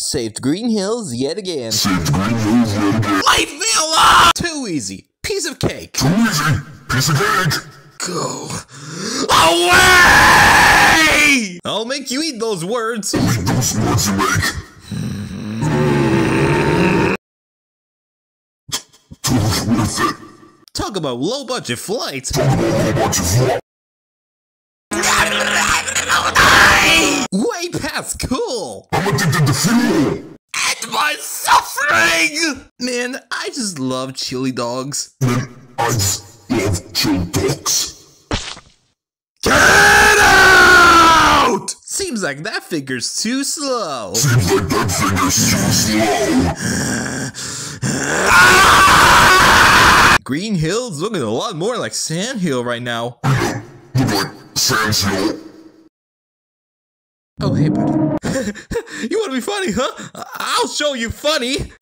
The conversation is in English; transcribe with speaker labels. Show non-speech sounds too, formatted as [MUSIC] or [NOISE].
Speaker 1: Saved Green Hills yet again.
Speaker 2: Saved Green Hills yet again.
Speaker 3: Me alone! Too easy. Piece of cake.
Speaker 2: Too easy. Piece of cake.
Speaker 3: Go away! I'll make you eat those words.
Speaker 2: Eat those words you make.
Speaker 3: Talk about low budget flights.
Speaker 2: Talk about a whole bunch of fluff.
Speaker 3: Way past cool.
Speaker 2: I'm addicted to fuel.
Speaker 3: And my suffering! Man, I just love chili dogs.
Speaker 2: Man, I just love chill dogs.
Speaker 3: Get out! Seems like that figure's too slow.
Speaker 2: Seems like that finger's too slow.
Speaker 3: Green Hill's looking a lot more like Sand Hill right now.
Speaker 2: Look like Sans Hill.
Speaker 3: Oh, hey, buddy. [LAUGHS] you want to be funny, huh? I'll show you funny.